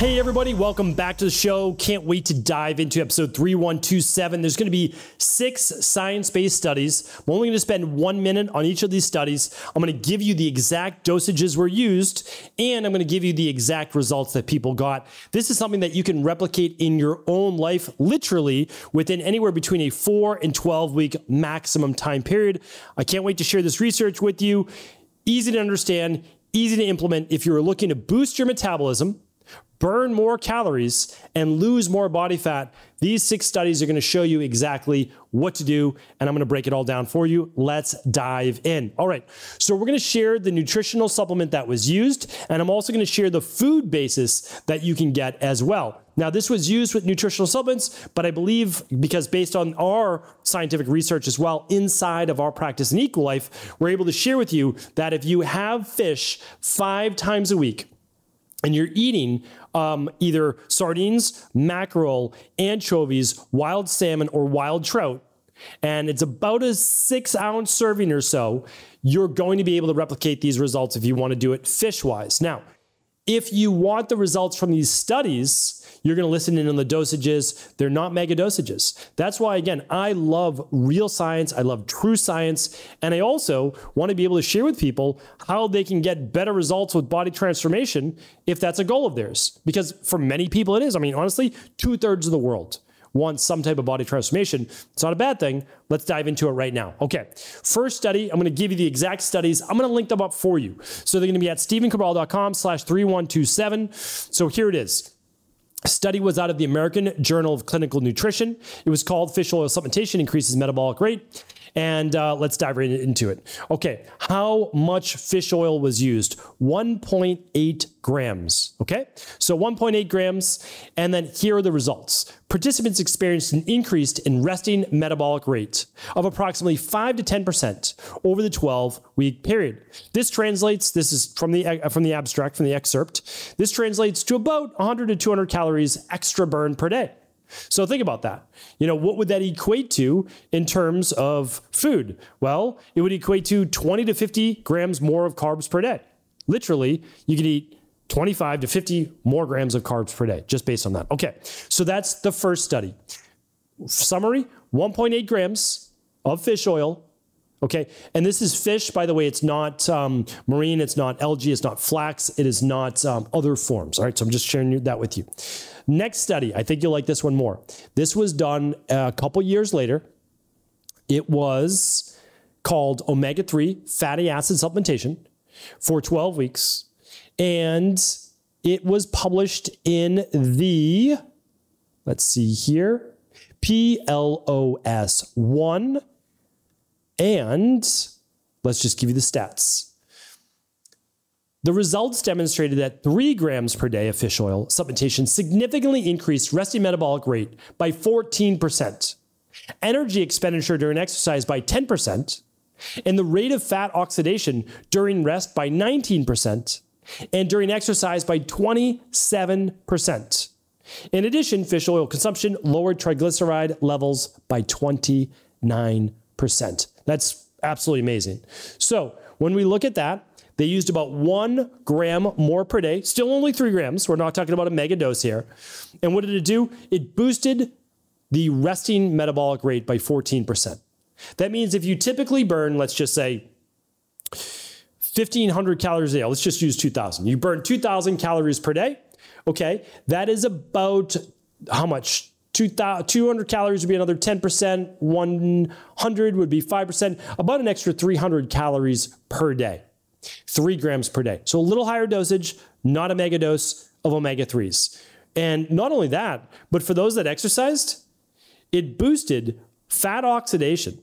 Hey, everybody, welcome back to the show. Can't wait to dive into episode 3127. There's going to be six science based studies. I'm only going to spend one minute on each of these studies. I'm going to give you the exact dosages were used, and I'm going to give you the exact results that people got. This is something that you can replicate in your own life, literally within anywhere between a four and 12 week maximum time period. I can't wait to share this research with you. Easy to understand, easy to implement if you're looking to boost your metabolism burn more calories, and lose more body fat. These six studies are going to show you exactly what to do, and I'm going to break it all down for you. Let's dive in. All right, so we're going to share the nutritional supplement that was used, and I'm also going to share the food basis that you can get as well. Now, this was used with nutritional supplements, but I believe because based on our scientific research as well inside of our practice in Equilife, we're able to share with you that if you have fish five times a week, and you're eating um, either sardines, mackerel, anchovies, wild salmon, or wild trout, and it's about a six ounce serving or so, you're going to be able to replicate these results if you want to do it fish wise. Now, if you want the results from these studies, you're going to listen in on the dosages. They're not mega dosages. That's why, again, I love real science. I love true science. And I also want to be able to share with people how they can get better results with body transformation if that's a goal of theirs. Because for many people, it is. I mean, honestly, two thirds of the world wants some type of body transformation. It's not a bad thing. Let's dive into it right now. Okay, first study, I'm gonna give you the exact studies. I'm gonna link them up for you. So they're gonna be at stephencabral.com slash 3127. So here it is study was out of the American Journal of Clinical Nutrition. It was called Fish Oil Supplementation Increases Metabolic Rate. And uh, let's dive right into it. Okay, how much fish oil was used? 1.8 grams. Okay, so 1.8 grams. And then here are the results. Participants experienced an increase in resting metabolic rate of approximately 5 to 10% over the 12 week period. This translates, this is from the, uh, from the abstract, from the excerpt, this translates to about 100 to 200 calories extra burn per day. So think about that. You know, what would that equate to in terms of food? Well, it would equate to 20 to 50 grams more of carbs per day. Literally, you could eat 25 to 50 more grams of carbs per day just based on that. Okay, so that's the first study. Summary 1.8 grams of fish oil Okay. And this is fish, by the way. It's not um, marine. It's not algae. It's not flax. It is not um, other forms. All right. So I'm just sharing that with you. Next study. I think you'll like this one more. This was done a couple years later. It was called omega 3 fatty acid supplementation for 12 weeks. And it was published in the, let's see here, PLOS 1 and let's just give you the stats. The results demonstrated that 3 grams per day of fish oil supplementation significantly increased resting metabolic rate by 14%, energy expenditure during exercise by 10%, and the rate of fat oxidation during rest by 19%, and during exercise by 27%. In addition, fish oil consumption lowered triglyceride levels by 29%. That's absolutely amazing. So when we look at that, they used about one gram more per day, still only three grams. We're not talking about a mega dose here. And what did it do? It boosted the resting metabolic rate by 14%. That means if you typically burn, let's just say, 1500 calories a day, let's just use 2000. You burn 2000 calories per day. Okay, that is about how much? 200 calories would be another 10%, 100 would be 5%, about an extra 300 calories per day, three grams per day. So a little higher dosage, not a mega dose of omega 3s. And not only that, but for those that exercised, it boosted fat oxidation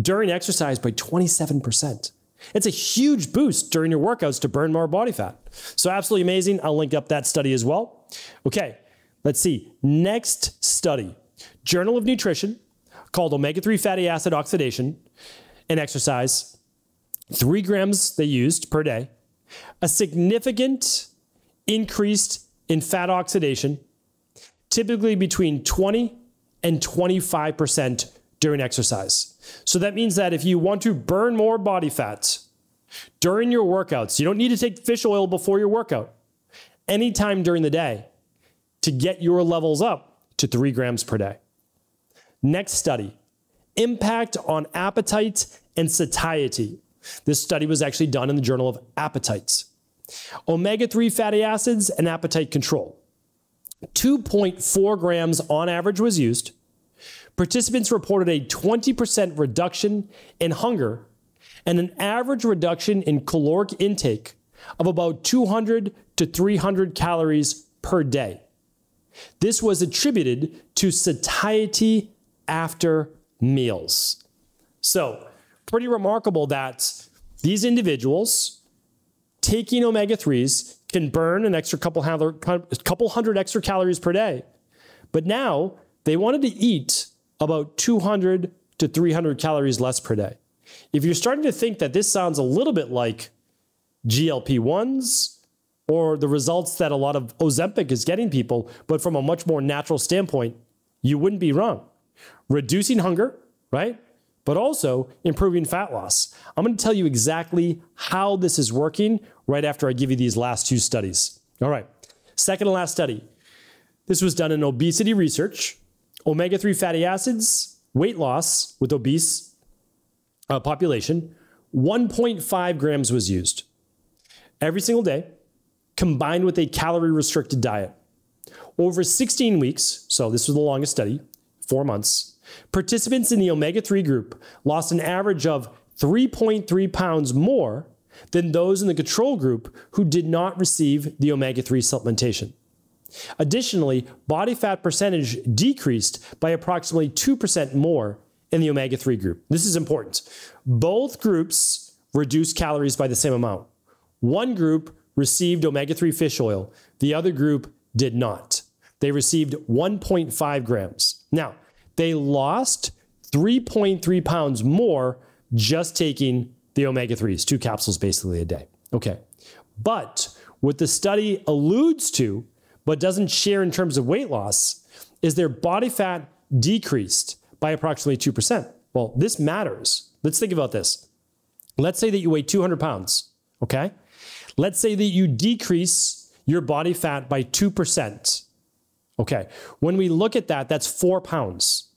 during exercise by 27%. It's a huge boost during your workouts to burn more body fat. So, absolutely amazing. I'll link up that study as well. Okay, Let's see. Next study Journal of Nutrition called Omega 3 Fatty Acid Oxidation and Exercise. Three grams they used per day. A significant increase in fat oxidation, typically between 20 and 25% during exercise. So that means that if you want to burn more body fat during your workouts, you don't need to take fish oil before your workout. Anytime during the day, to get your levels up to three grams per day. Next study impact on appetite and satiety. This study was actually done in the Journal of Appetites. Omega 3 fatty acids and appetite control. 2.4 grams on average was used. Participants reported a 20% reduction in hunger and an average reduction in caloric intake of about 200 to 300 calories per day. This was attributed to satiety after meals. So, pretty remarkable that these individuals taking omega 3s can burn an extra couple hundred, couple hundred extra calories per day. But now they wanted to eat about 200 to 300 calories less per day. If you're starting to think that this sounds a little bit like GLP 1s or the results that a lot of Ozempic is getting people, but from a much more natural standpoint, you wouldn't be wrong. Reducing hunger, right? But also improving fat loss. I'm going to tell you exactly how this is working right after I give you these last two studies. All right. Second and last study. This was done in obesity research, omega 3 fatty acids, weight loss with obese uh, population. 1.5 grams was used every single day, combined with a calorie restricted diet. Over 16 weeks, so this was the longest study, four months, participants in the omega 3 group lost an average of 3.3 pounds more than those in the control group who did not receive the omega 3 supplementation. Additionally, body fat percentage decreased by approximately 2% more in the omega 3 group. This is important. Both groups reduced calories by the same amount. One group received omega 3 fish oil, the other group did not. They received 1.5 grams. Now, they lost 3.3 pounds more just taking the omega 3s, two capsules basically a day. Okay. But what the study alludes to, but doesn't share in terms of weight loss, is their body fat decreased by approximately 2%. Well, this matters. Let's think about this. Let's say that you weigh 200 pounds, okay? Let's say that you decrease your body fat by 2%. Okay, when we look at that, that's four pounds.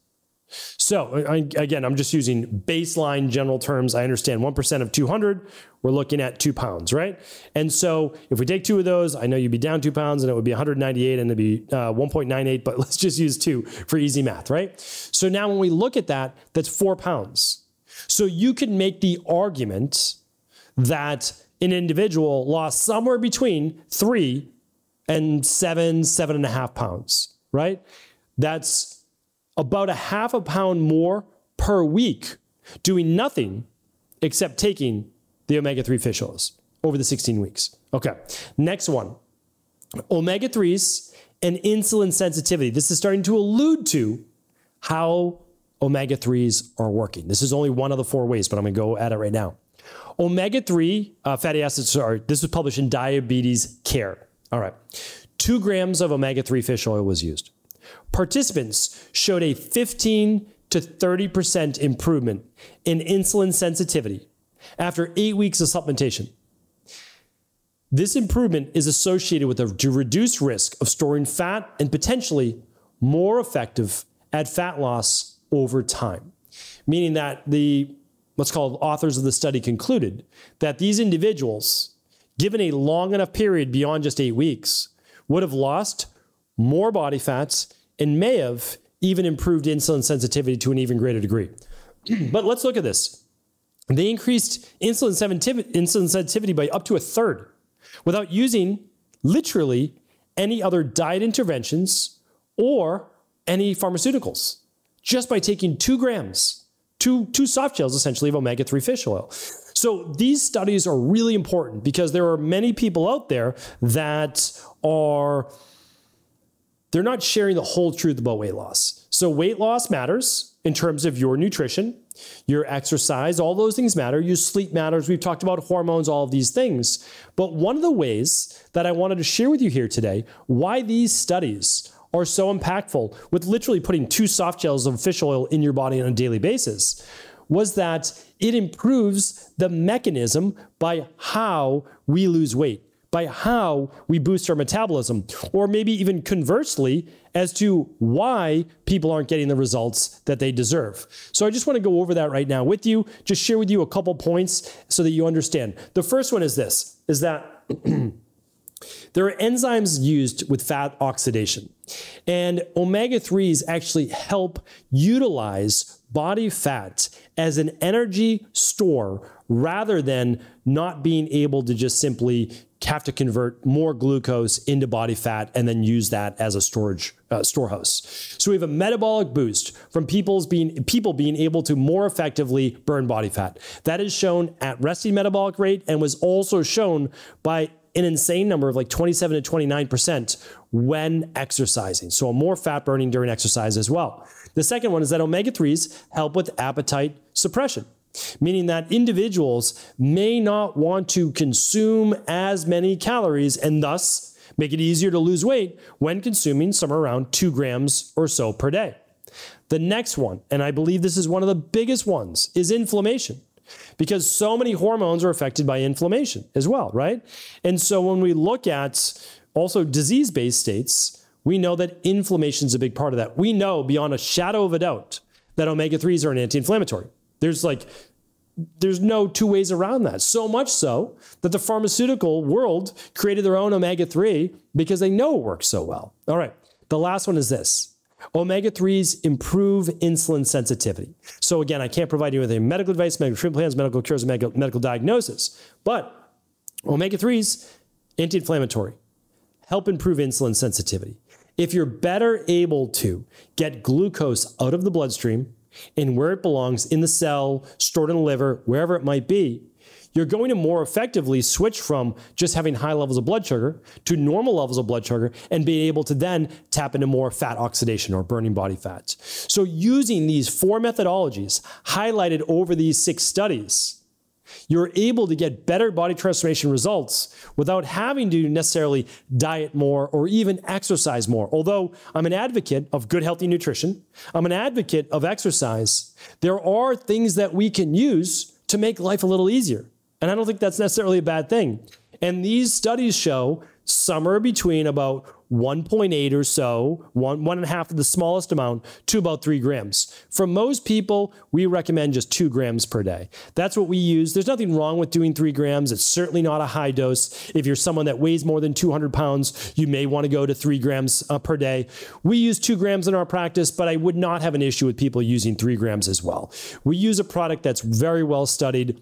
So again, I'm just using baseline general terms. I understand 1% of 200, we're looking at two pounds, right? And so if we take two of those, I know you'd be down two pounds and it would be 198 and it'd be uh, 1.98, but let's just use two for easy math, right? So now when we look at that, that's four pounds. So you could make the argument that an individual lost somewhere between three and seven, seven and a half pounds, right? That's about a half a pound more per week doing nothing except taking the omega 3 fish oils over the 16 weeks. Okay, next one omega 3s and insulin sensitivity. This is starting to allude to how omega 3s are working. This is only one of the four ways, but I'm to go at it right now. Omega 3 uh, fatty acids, sorry, this was published in Diabetes Care. All right. Two grams of omega 3 fish oil was used. Participants showed a 15 to 30% improvement in insulin sensitivity after eight weeks of supplementation. This improvement is associated with a reduced risk of storing fat and potentially more effective at fat loss over time. Meaning that the, what's called authors of the study concluded that these individuals, given a long enough period beyond just eight weeks, would have lost more body fats and may have even improved insulin sensitivity to an even greater degree. but let's look at this. They increased insulin sensitivity by up to a third without using literally any other diet interventions or any pharmaceuticals, just by taking two grams, two, two soft gels essentially of omega 3 fish oil. So these studies are really important because there are many people out there that are they're not sharing the whole truth about weight loss. So, weight loss matters in terms of your nutrition, your exercise, all those things matter. Your sleep matters. We've talked about hormones, all of these things. But one of the ways that I wanted to share with you here today why these studies are so impactful with literally putting two soft gels of fish oil in your body on a daily basis was that it improves the mechanism by how we lose weight by how we boost our metabolism, or maybe even conversely, as to why people aren't getting the results that they deserve. So I just want to go over that right now with you, just share with you a couple points so that you understand. The first one is this is that there are enzymes used with fat oxidation. And omega 3s actually help utilize body fat as an energy store rather than not being able to just simply have to convert more glucose into body fat and then use that as a storage uh, storehouse. So we have a metabolic boost from people's being people being able to more effectively burn body fat. That is shown at resting metabolic rate and was also shown by an insane number of like 27 to 29% when exercising. So more fat burning during exercise as well. The second one is that omega 3s help with appetite suppression meaning that individuals may not want to consume as many calories and thus make it easier to lose weight when consuming somewhere around two grams or so per day. The next one, and I believe this is one of the biggest ones, is inflammation because so many hormones are affected by inflammation as well, right? And so when we look at also disease based states, we know that inflammation is a big part of that. We know beyond a shadow of a doubt that omega 3s are an anti inflammatory. There's like, there's no two ways around that. So much so that the pharmaceutical world created their own omega 3 because they know it works so well. All right. The last one is this Omega 3s improve insulin sensitivity. So, again, I can't provide you with a medical advice, medical treatment plans, medical cures, medical, medical diagnosis, but omega 3s, anti inflammatory, help improve insulin sensitivity. If you're better able to get glucose out of the bloodstream and where it belongs in the cell, stored in the liver, wherever it might be, you're going to more effectively switch from just having high levels of blood sugar to normal levels of blood sugar and be able to then tap into more fat oxidation or burning body fats. So, using these four methodologies highlighted over these six studies, you're able to get better body transformation results without having to necessarily diet more or even exercise more. Although I'm an advocate of good, healthy nutrition, I'm an advocate of exercise. There are things that we can use to make life a little easier. And I don't think that's necessarily a bad thing. And these studies show somewhere between about 1.8 or so, one, one and a half of the smallest amount, to about three grams. For most people, we recommend just two grams per day. That's what we use. There's nothing wrong with doing three grams. It's certainly not a high dose. If you're someone that weighs more than 200 pounds, you may want to go to three grams uh, per day. We use two grams in our practice, but I would not have an issue with people using three grams as well. We use a product that's very well studied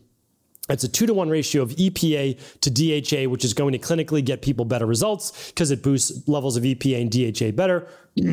it's a two to one ratio of EPA to DHA, which is going to clinically get people better results because it boosts levels of EPA and DHA better.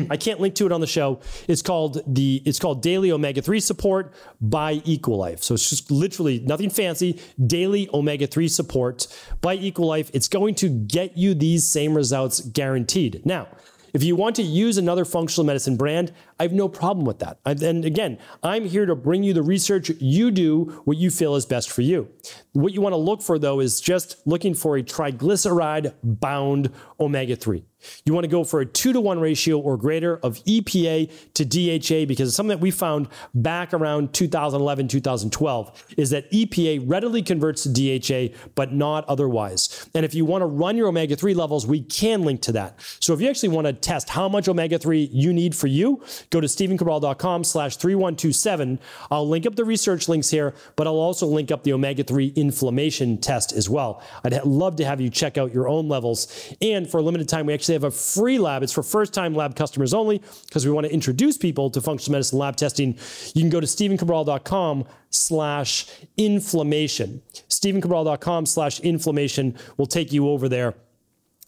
I can't link to it on the show. It's called the it's called Daily Omega 3 Support by Equilife. So it's just literally nothing fancy. Daily Omega 3 Support by Equilife. It's going to get you these same results guaranteed. Now, if you want to use another functional medicine brand, I have no problem with that. And again, I'm here to bring you the research. You do what you feel is best for you. What you want to look for, though, is just looking for a triglyceride bound omega 3. You want to go for a two to one ratio or greater of EPA to DHA because it's something that we found back around 2011, 2012 is that EPA readily converts to DHA, but not otherwise. And if you want to run your omega 3 levels, we can link to that. So if you actually want to test how much omega 3 you need for you, go to stephencabral.com slash 3127. I'll link up the research links here, but I'll also link up the omega 3 inflammation test as well. I'd love to have you check out your own levels. And for a limited time, we actually actually have a free lab. It's for first time lab customers only because we want to introduce people to functional medicine lab testing. You can go to stephencabral.com slash inflammation. stephencabral.com slash inflammation will take you over there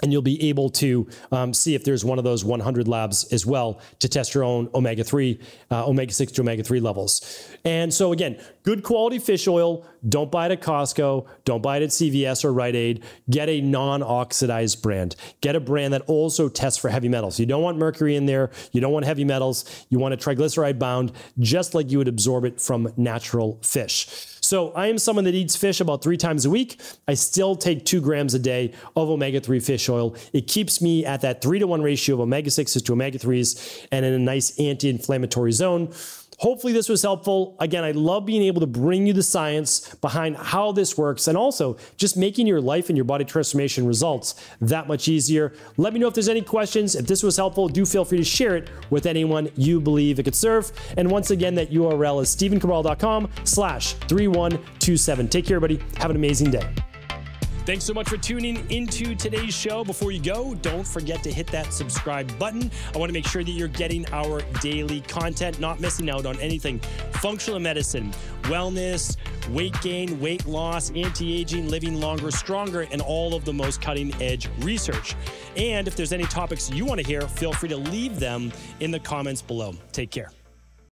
and you'll be able to um, see if there's one of those 100 labs as well to test your own omega-3, uh, omega-6 to omega-3 levels. And so again, good quality fish oil. Don't buy it at Costco. Don't buy it at CVS or Rite Aid. Get a non-oxidized brand. Get a brand that also tests for heavy metals. You don't want mercury in there. You don't want heavy metals. You want a triglyceride bound, just like you would absorb it from natural fish. So I am someone that eats fish about three times a week. I still take two grams a day of omega 3 fish oil. It keeps me at that three to one ratio of omega 6s to omega 3s and in a nice anti inflammatory zone. Hopefully, this was helpful. Again, I love being able to bring you the science behind how this works and also just making your life and your body transformation results that much easier. Let me know if there's any questions. If this was helpful, do feel free to share it with anyone you believe it could serve. And once again, that URL is stephencabral.com slash 3127. Take care, everybody. Have an amazing day. Thanks so much for tuning into today's show. Before you go, don't forget to hit that subscribe button. I want to make sure that you're getting our daily content, not missing out on anything functional medicine, wellness, weight gain, weight loss, anti aging, living longer, stronger, and all of the most cutting edge research. And if there's any topics you want to hear, feel free to leave them in the comments below. Take care.